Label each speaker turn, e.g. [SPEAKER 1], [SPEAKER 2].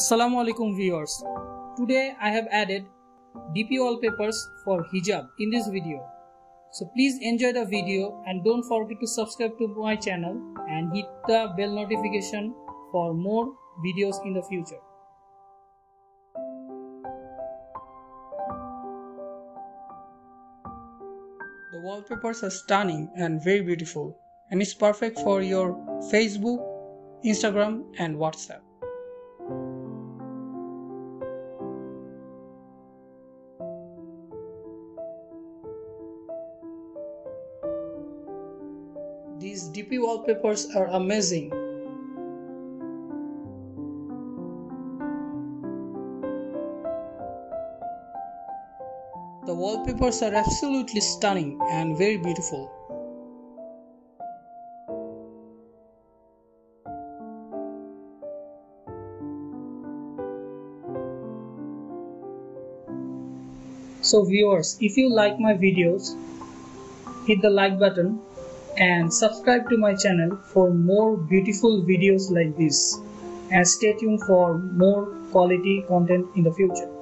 [SPEAKER 1] Assalamu alaikum viewers. Today I have added DP wallpapers for hijab in this video. So please enjoy the video and don't forget to subscribe to my channel and hit the bell notification for more videos in the future. The wallpapers are stunning and very beautiful and it's perfect for your Facebook, Instagram and WhatsApp. These DP wallpapers are amazing. The wallpapers are absolutely stunning and very beautiful. So viewers, if you like my videos, hit the like button and subscribe to my channel for more beautiful videos like this and stay tuned for more quality content in the future.